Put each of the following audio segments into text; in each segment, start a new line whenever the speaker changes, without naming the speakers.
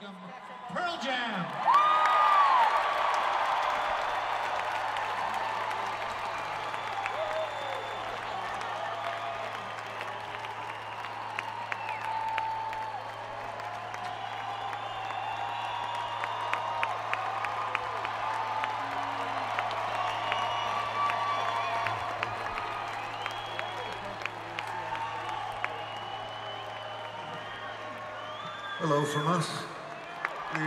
welcome Pearl Jam.
Hello from us. Come,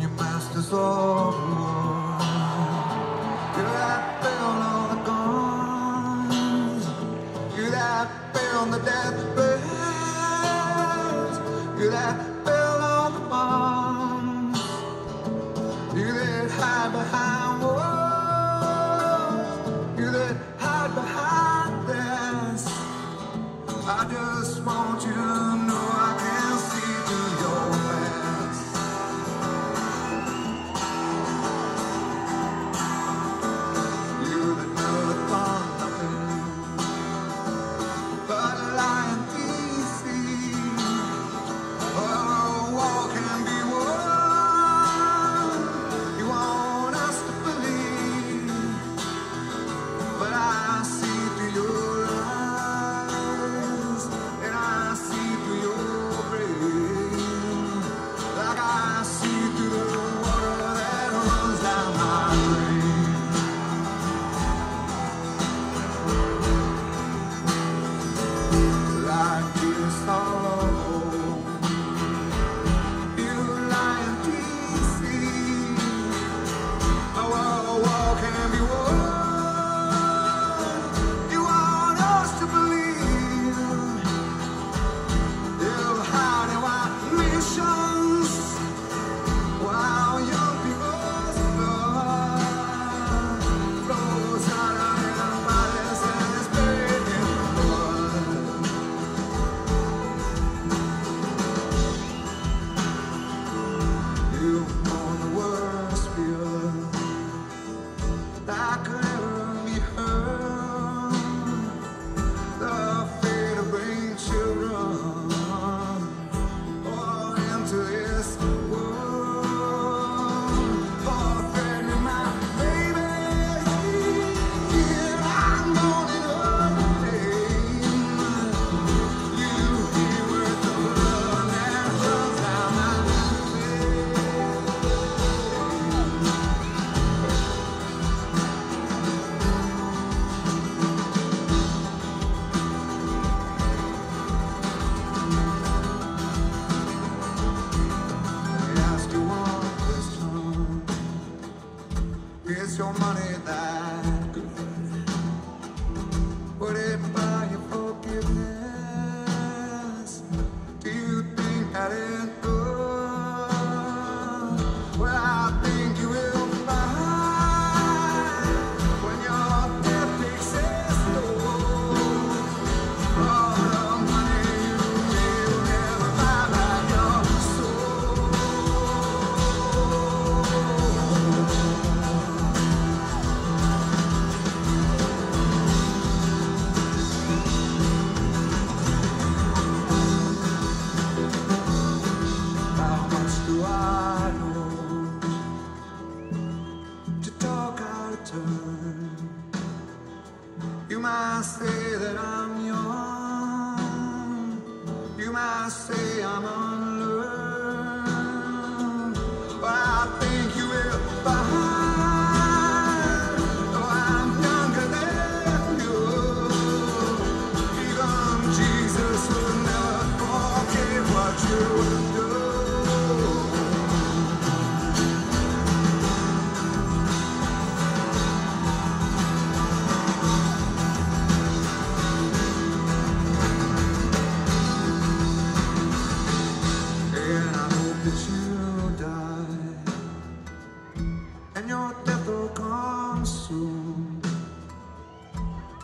your masters of. there on the deathbed. Could I say I'm on.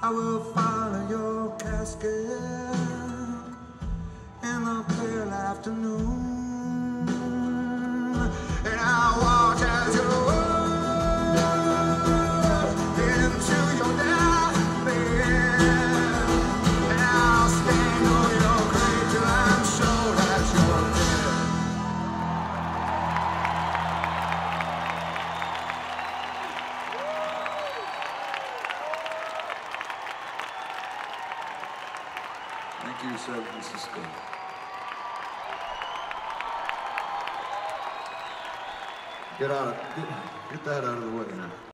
I will follow your casket in the pale afternoon, and I'll watch Thank you, San Francisco. Get out, get, get that out of the way now.